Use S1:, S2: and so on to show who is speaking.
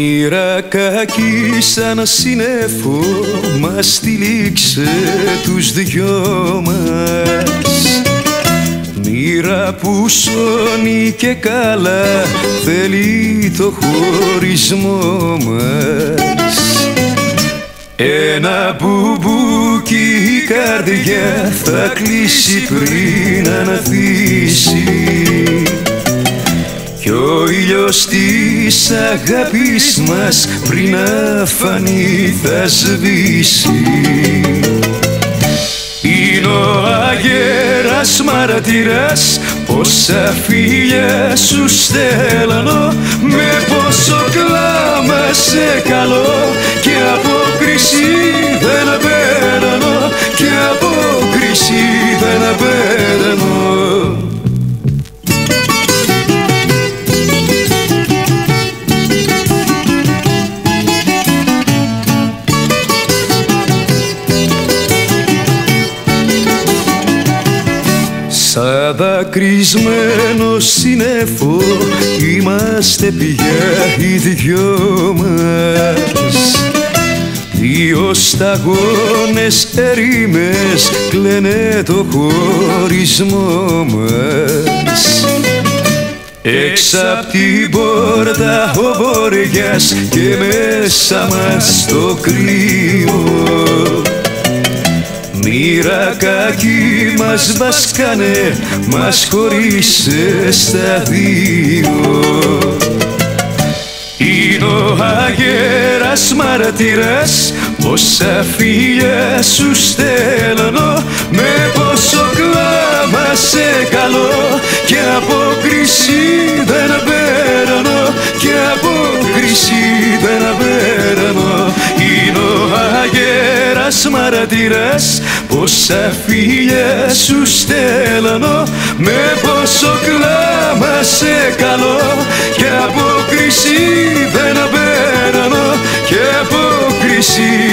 S1: Μοίρα κακή σαν σύννεφο μας τυλίξε τους δυο μας. Μοίρα που σώνει και καλά θέλει το χωρισμό μας. Ένα μπουμπούκι η καρδιά θα κλείσει πριν αναθίσει κι ο ήλιος της αγάπης μας πριν να φανεί θα σβήσει Είναι ο αγέρας μαρτυράς πόσα φίλια σου στέλνω με πόσο κλάμα σε καλό και απόκριση δακρυσμένο σύννεφο είμαστε πια οι δυο μας. Δύο σταγόνες ερήμες κλαίνε το χωρισμό μας. Έξω απ' την πόρτα ο Βορειάς και μέσα μας το κρύο Μοίρα κακή μας βασκάνε, μας χωρίσε στα δύο. Είναι ο αγέρας μαρτυράς πόσα φίλια σου στέλνω με πόσο κλάμα σε καλό και απόκριση δεν αγέρας μαρτυράς πόσα φίλια σου στέλνω. Με πόσο κλάμα σε καλό και απόκριση δεν παίρνω και απόκριση δεν παίρνω